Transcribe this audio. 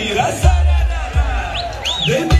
Devi Rasa Devi